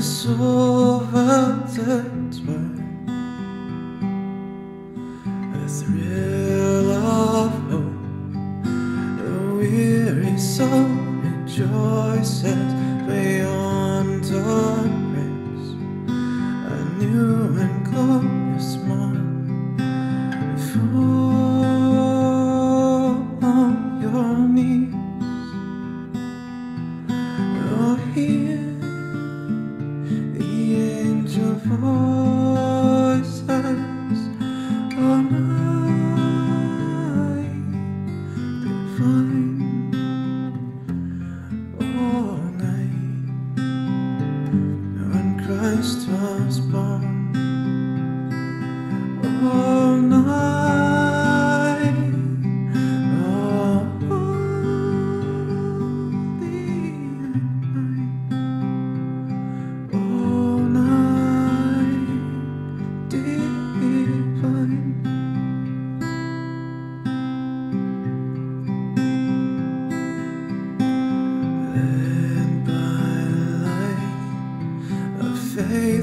the word. A thrill of hope, the weary soul rejoices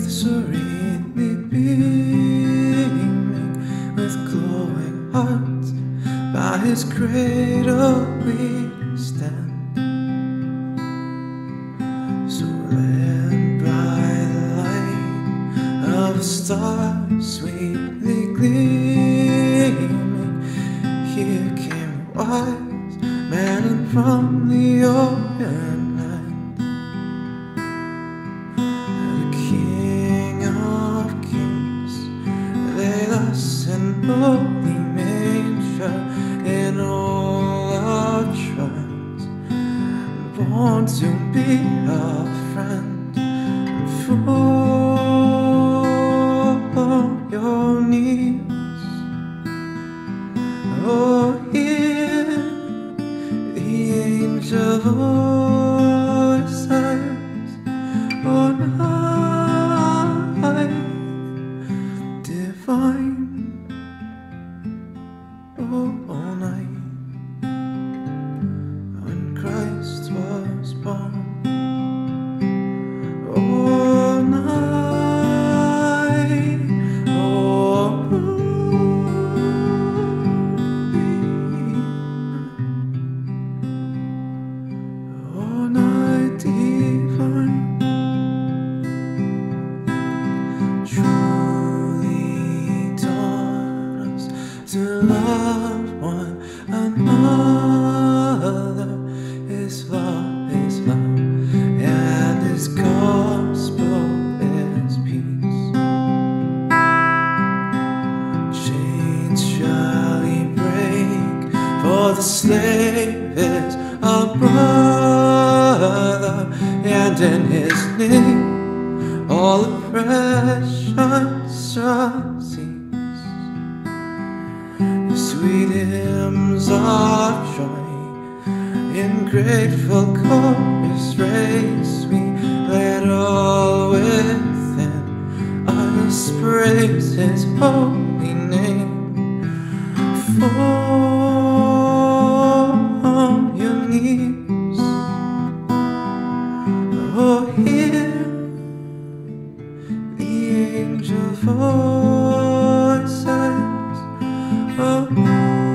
faith serenely beaming with glowing hearts, by His cradle we stand. Led by the light of a star sweetly gleaming, here came wise man from the Orient born to be a friend for your needs. Oh, hear the angel for the slave is a brother, and in His name all oppression shall cease. Sweet hymns of joy in grateful chorus raise we let all within us praise His holy name. Fall angel voices all night